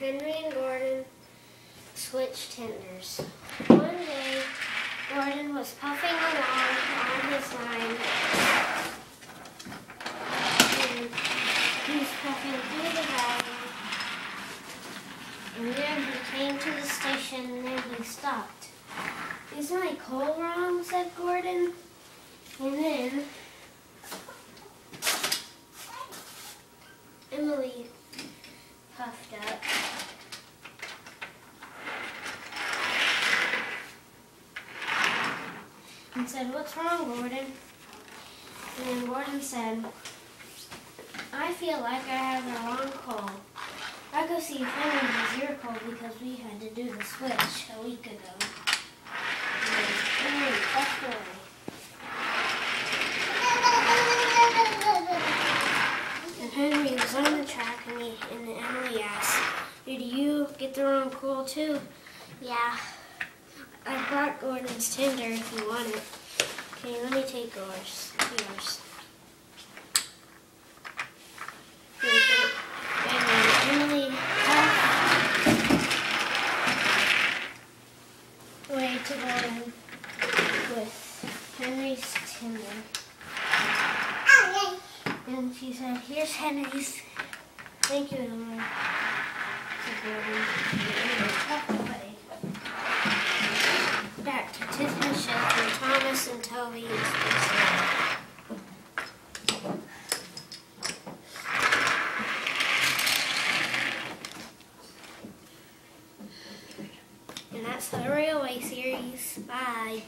Henry and Gordon switched tenders. One day, Gordon was puffing along on his line. And he was puffing through the valley. And then he came to the station and then he stopped. Is my coal wrong? said Gordon. And then Emily puffed up. And said, What's wrong, Gordon? And then Gordon said, I feel like I have the wrong coal. I go see if Henry has your coal because we had to do the switch a week ago. And Henry. Was on the track and, he, and Emily asked, Did you get the wrong coal too? Yeah. I brought Gordon's tinder if you want it. Okay, let me take yours. Yours. Emily away to Gordon with Henry's tinder. And she said, here's Henry's. Thank you, Emily. this until we use this. And that's the Railway Series. Bye.